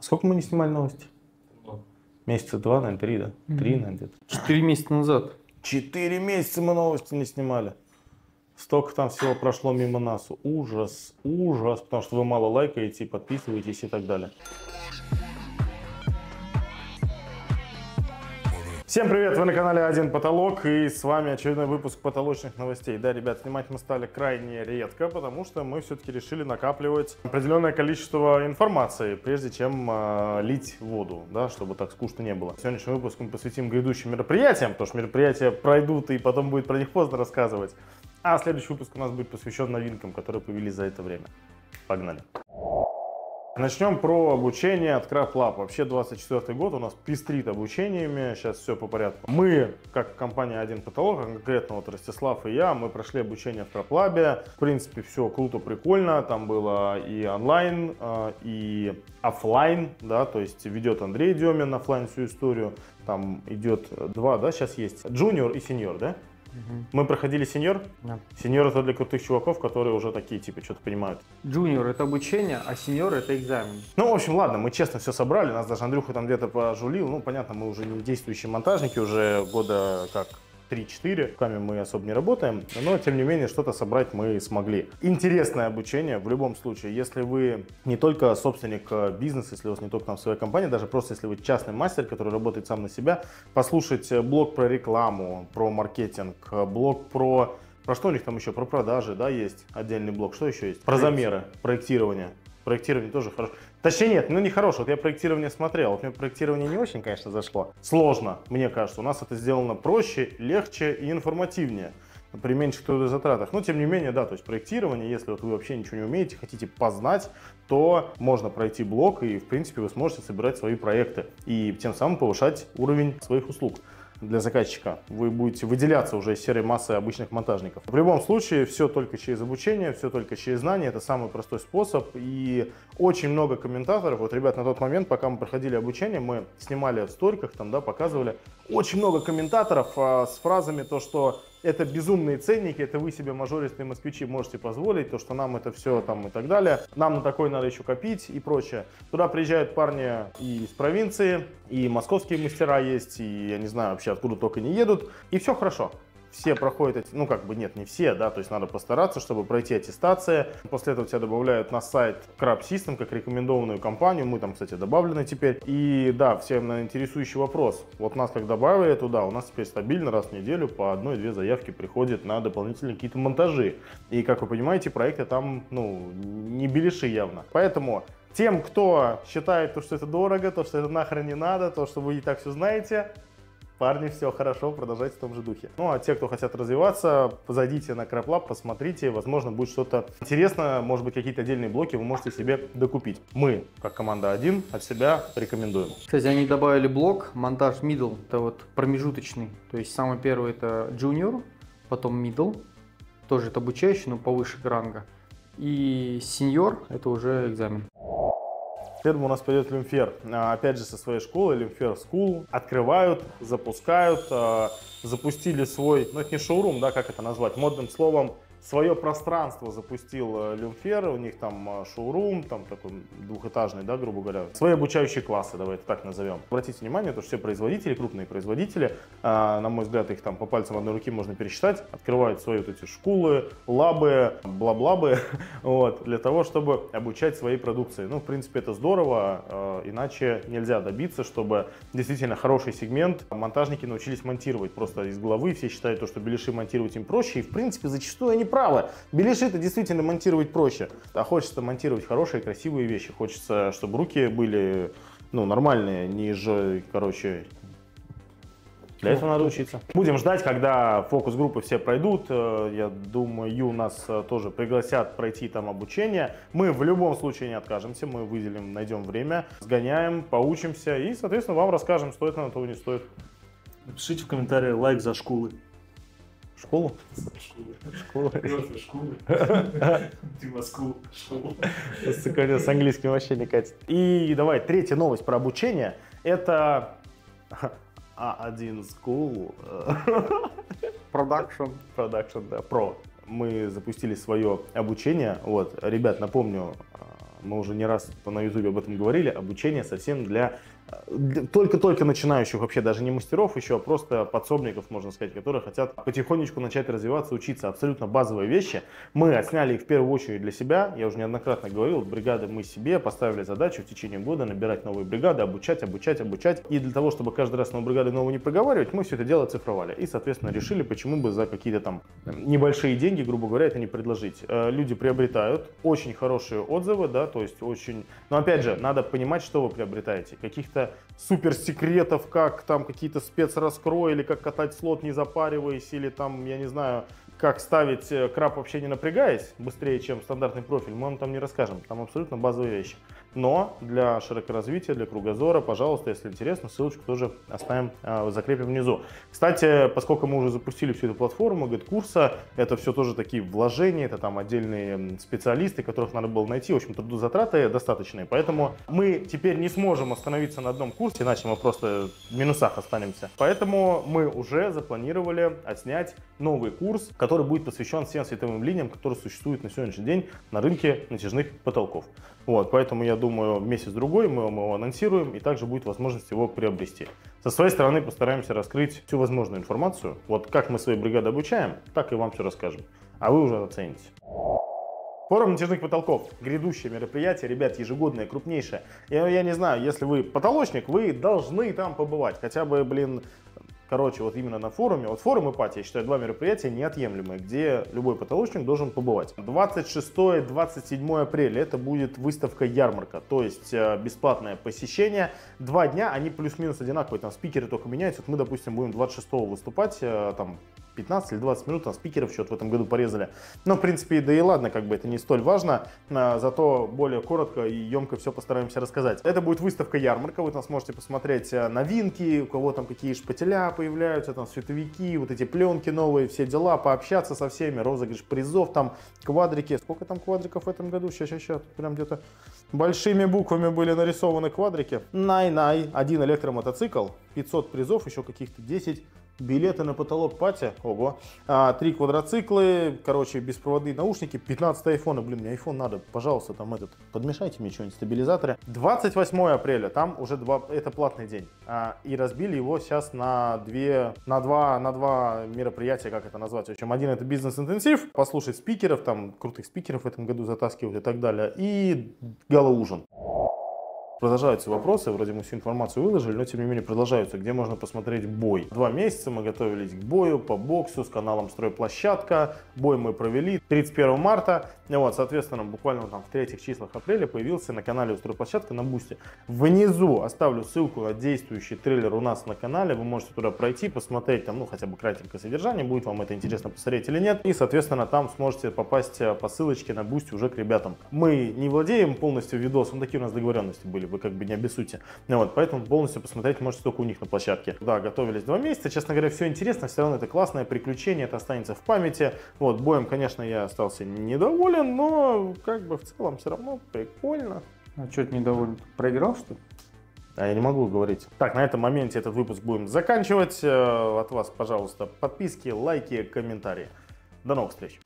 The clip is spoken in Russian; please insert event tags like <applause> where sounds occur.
Сколько мы не снимали новости? Месяца два, наверное, три, да? Три, наверное, где-то. Четыре месяца назад. Четыре месяца мы новости не снимали. Столько там всего прошло мимо нас. Ужас, ужас, потому что вы мало лайкаете, подписываетесь и так далее. Всем привет, вы на канале Один Потолок и с вами очередной выпуск потолочных новостей. Да, ребят, снимать мы стали крайне редко, потому что мы все-таки решили накапливать определенное количество информации, прежде чем э, лить воду, да, чтобы так скучно не было. Сегодняшний выпуск мы посвятим грядущим мероприятиям, потому что мероприятия пройдут и потом будет про них поздно рассказывать. А следующий выпуск у нас будет посвящен новинкам, которые появились за это время. Погнали. Начнем про обучение от Craft Lab. Вообще 24 год у нас пестрит обучениями, сейчас все по порядку. Мы, как компания Один Потолок, а конкретно вот Ростислав и я, мы прошли обучение в Craft Lab. В принципе, все круто, прикольно. Там было и онлайн, а, и офлайн, да, то есть ведет Андрей Демин офлайн всю историю. Там идет два, да, сейчас есть, джуниор и сеньор, да? Угу. Мы проходили senior. Да. Senior это для крутых чуваков, которые уже такие, типа, что-то понимают. Junior это обучение, а senior это экзамен. Ну, в общем, ладно, мы честно все собрали. Нас даже Андрюха там где-то пожулил. Ну, понятно, мы уже не действующие монтажники, уже года как 3-4. Руками мы особо не работаем, но тем не менее что-то собрать мы смогли. Интересное обучение в любом случае. Если вы не только собственник э, бизнеса, если у вас не только там своя компания, даже просто если вы частный мастер, который работает сам на себя, послушать э, блог про рекламу, про маркетинг, э, блог про про что у них там еще? Про продажи, да, есть отдельный блок. Что еще есть? Про замеры, проектирование. Проектирование тоже хорошо. Точнее нет, ну не хорошо. Вот я проектирование смотрел. Вот мне проектирование не очень, конечно, зашло. Сложно, мне кажется. У нас это сделано проще, легче и информативнее при меньших трудозатратах. Но тем не менее, да, то есть проектирование, если вот вы вообще ничего не умеете, хотите познать, то можно пройти блок и, в принципе, вы сможете собирать свои проекты и тем самым повышать уровень своих услуг для заказчика. Вы будете выделяться уже из серой массы обычных монтажников. В любом случае, все только через обучение, все только через знания. Это самый простой способ. И очень много комментаторов. Вот, ребят, на тот момент, пока мы проходили обучение, мы снимали в сториках, там, да, показывали. Очень много комментаторов а, с фразами то, что это безумные ценники, это вы себе мажористые москвичи можете позволить, то, что нам это все там и так далее. Нам на такой надо еще копить и прочее. Туда приезжают парни и из провинции, и московские мастера есть, и я не знаю вообще откуда только не едут, и все хорошо все проходят эти, ну как бы нет, не все, да, то есть надо постараться, чтобы пройти аттестация. После этого тебя добавляют на сайт Crab System как рекомендованную компанию, мы там, кстати, добавлены теперь. И да, всем на интересующий вопрос, вот нас как добавили туда, у нас теперь стабильно раз в неделю по одной-две заявки приходят на дополнительные какие-то монтажи. И как вы понимаете, проекты там, ну, не белиши явно. Поэтому тем, кто считает, то, что это дорого, то, что это нахрен не надо, то, что вы и так все знаете, парни, все хорошо, продолжайте в том же духе. Ну, а те, кто хотят развиваться, зайдите на CrapLab, посмотрите, возможно, будет что-то интересное, может быть, какие-то отдельные блоки вы можете себе докупить. Мы, как команда 1, от себя рекомендуем. Кстати, они добавили блок, монтаж middle, это вот промежуточный, то есть самый первый это junior, потом middle, тоже это обучающий, но повыше ранга, и senior это уже экзамен. Следом у нас пойдет Люмфер. А, опять же, со своей школы, Люмфер School. Открывают, запускают, а, запустили свой, ну это не шоурум, да, как это назвать, модным словом, свое пространство запустил э, Люмфер, у них там э, шоурум, там такой двухэтажный, да, грубо говоря, свои обучающие классы, давайте так назовем. Обратите внимание, то, что все производители, крупные производители, э, на мой взгляд, их там по пальцам одной руки можно пересчитать, открывают свои вот эти школы, лабы, бла-блабы, <laughs> вот, для того, чтобы обучать своей продукции. Ну, в принципе, это здорово, иначе нельзя добиться, чтобы действительно хороший сегмент монтажники научились монтировать просто из головы, все считают, то, что беляши монтировать им проще, и, в принципе, зачастую они правы. Беляши это действительно монтировать проще. А хочется монтировать хорошие, красивые вещи. Хочется, чтобы руки были ну, нормальные, не же, короче, для этого надо учиться. Будем ждать, когда фокус-группы все пройдут. Э, я думаю, нас э, тоже пригласят пройти там обучение. Мы в любом случае не откажемся. Мы выделим, найдем время, сгоняем, поучимся и, соответственно, вам расскажем, стоит оно того, не стоит. Напишите в комментариях лайк за школы. Школу? Школу. Школу. <laughs> Ты Москву. Школу. С английским вообще не катит. И давай, третья новость про обучение. Это <laughs> А1 School. <laughs> Production. Production, да, Pro. Мы запустили свое обучение. Вот, ребят, напомню, мы уже не раз на ютубе об этом говорили, обучение совсем для только-только начинающих вообще, даже не мастеров еще, а просто подсобников, можно сказать, которые хотят потихонечку начать развиваться, учиться. Абсолютно базовые вещи. Мы отсняли их в первую очередь для себя. Я уже неоднократно говорил, бригады мы себе поставили задачу в течение года набирать новые бригады, обучать, обучать, обучать. И для того, чтобы каждый раз новую бригаду новую не проговаривать, мы все это дело цифровали. И, соответственно, решили, почему бы за какие-то там небольшие деньги, грубо говоря, это не предложить. Э, люди приобретают очень хорошие отзывы, да, то есть очень... Но опять же, надо понимать, что вы приобретаете. Каких-то каких-то супер секретов, как там какие-то спецраскрои или как катать слот не запариваясь, или там, я не знаю, как ставить э, краб вообще не напрягаясь, быстрее, чем стандартный профиль, мы вам там не расскажем. Там абсолютно базовые вещи. Но для широкого развития, для кругозора, пожалуйста, если интересно, ссылочку тоже оставим, э, закрепим внизу. Кстати, поскольку мы уже запустили всю эту платформу, GetCourse а, это все тоже такие вложения, это там отдельные специалисты, которых надо было найти, в общем, трудозатраты достаточные. Поэтому мы теперь не сможем остановиться на одном курсе, иначе мы просто в минусах останемся. Поэтому мы уже запланировали отснять новый курс, который который будет посвящен всем световым линиям, которые существуют на сегодняшний день на рынке натяжных потолков. Вот, поэтому я думаю, месяц-другой мы вам его анонсируем, и также будет возможность его приобрести. Со своей стороны постараемся раскрыть всю возможную информацию. Вот как мы свои бригады обучаем, так и вам все расскажем. А вы уже оцените. Форум натяжных потолков. Грядущее мероприятие, ребят, ежегодное, крупнейшее. Я, я не знаю, если вы потолочник, вы должны там побывать. Хотя бы, блин, Короче, вот именно на форуме, вот форум и пати, я считаю, два мероприятия неотъемлемые, где любой потолочник должен побывать. 26-27 апреля это будет выставка-ярмарка, то есть э, бесплатное посещение. Два дня, они плюс-минус одинаковые, там спикеры только меняются. Вот мы, допустим, будем 26 выступать, э, там 15 или 20 минут на спикеров счет в этом году порезали. Но, в принципе, да и ладно, как бы это не столь важно, а, зато более коротко и емко все постараемся рассказать. Это будет выставка-ярмарка, вы там сможете посмотреть э, новинки, у кого там какие шпателя появляются, там световики, вот эти пленки новые, все дела, пообщаться со всеми, розыгрыш призов, там квадрики. Сколько там квадриков в этом году? Сейчас, сейчас, сейчас, прям где-то большими буквами были нарисованы квадрики. Най-най, один электромотоцикл, 500 призов, еще каких-то 10 билеты на потолок пати, ого, а, три квадроциклы, короче, беспроводные наушники, 15 айфона, блин, мне iPhone надо, пожалуйста, там этот, подмешайте мне что-нибудь, стабилизаторы. 28 апреля, там уже два, это платный день, а, и разбили его сейчас на две, на два, на два мероприятия, как это назвать, в общем, один это бизнес-интенсив, послушать спикеров, там, крутых спикеров в этом году затаскивают и так далее, и гала-ужин. Продолжаются вопросы, вроде мы всю информацию выложили, но тем не менее продолжаются, где можно посмотреть бой. Два месяца мы готовились к бою по боксу с каналом Стройплощадка. Бой мы провели 31 марта. Вот, соответственно, буквально там в третьих числах апреля появился на канале Стройплощадка на бусте. Внизу оставлю ссылку на действующий трейлер у нас на канале. Вы можете туда пройти, посмотреть там, ну, хотя бы кратенькое содержание, будет вам это интересно посмотреть или нет. И, соответственно, там сможете попасть э, по ссылочке на бусте уже к ребятам. Мы не владеем полностью видосом, такие у нас договоренности были вы как бы не обессудьте. Ну, вот, поэтому полностью посмотреть можете только у них на площадке. Да, готовились два месяца, честно говоря, все интересно, все равно это классное приключение, это останется в памяти. Вот, боем, конечно, я остался недоволен, но как бы в целом все равно прикольно. А что ты недоволен? Проиграл, что ли? А я не могу говорить. Так, на этом моменте этот выпуск будем заканчивать. Э, от вас, пожалуйста, подписки, лайки, комментарии. До новых встреч.